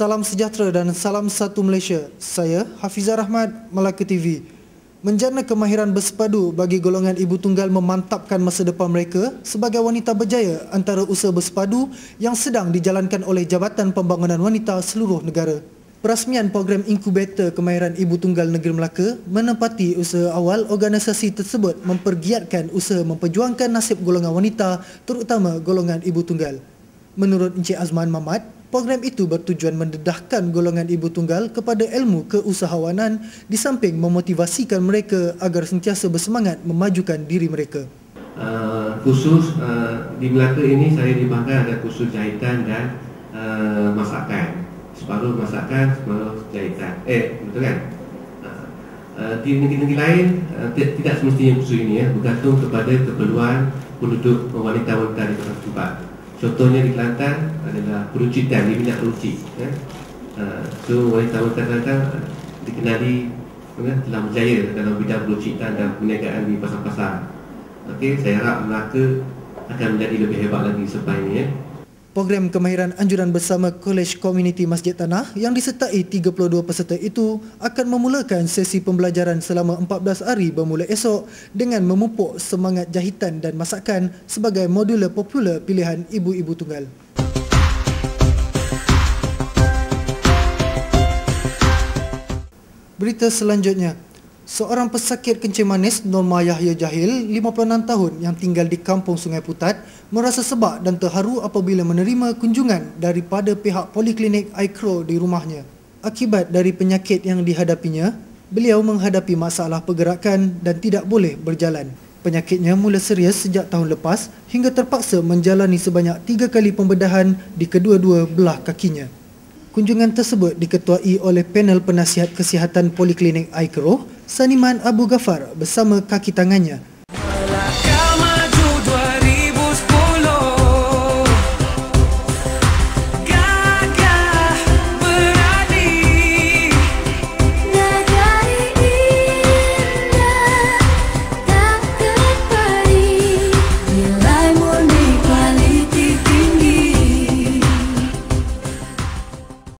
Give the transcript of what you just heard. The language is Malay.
Salam sejahtera dan salam satu Malaysia. Saya Hafizah Rahmat, Melaka TV. Menjana kemahiran bersepadu bagi golongan ibu tunggal memantapkan masa depan mereka sebagai wanita berjaya antara usaha bersepadu yang sedang dijalankan oleh Jabatan Pembangunan Wanita seluruh negara. Perasmian program inkubator kemahiran ibu tunggal negeri Melaka menempati usaha awal organisasi tersebut mempergiatkan usaha memperjuangkan nasib golongan wanita terutama golongan ibu tunggal. Menurut Encik Azman Mamat, Program itu bertujuan mendedahkan golongan ibu tunggal kepada ilmu keusahawanan di samping memotivasikan mereka agar sentiasa bersemangat memajukan diri mereka. Uh, khusus uh, di Melaka ini saya dibangkan ada khusus jahitan dan uh, masakan. Separuh masakan, separuh jahitan. Eh, betul kan? Uh, uh, di negeri-negeri lain uh, tidak semestinya khusus ini ya, bergantung kepada keperluan penduduk wanita-wanita di tempat. Contohnya di Kelantan adalah peruncitan di minyak peruncit ya. Uh, so wanita-wanita Kelantan dikenali ya, telah berjaya dalam bidang peruncitan dan perniagaan di pasar-pasar. Okey, saya harap Melaka akan menjadi lebih hebat lagi selepas ini ya. Program kemahiran anjuran bersama College Community Masjid Tanah yang disertai 32 peserta itu akan memulakan sesi pembelajaran selama 14 hari bermula esok dengan memupuk semangat jahitan dan masakan sebagai modul popular pilihan ibu-ibu tunggal. Berita selanjutnya, Seorang pesakit kencing manis Norma Yahya Jahil, 56 tahun yang tinggal di kampung Sungai Putat, merasa sebab dan terharu apabila menerima kunjungan daripada pihak poliklinik Aikro di rumahnya. Akibat dari penyakit yang dihadapinya, beliau menghadapi masalah pergerakan dan tidak boleh berjalan. Penyakitnya mula serius sejak tahun lepas hingga terpaksa menjalani sebanyak tiga kali pembedahan di kedua-dua belah kakinya. Kunjungan tersebut diketuai oleh panel penasihat kesihatan Poliklinik Aikro, Saniman Abu Gafar bersama kaki tangannya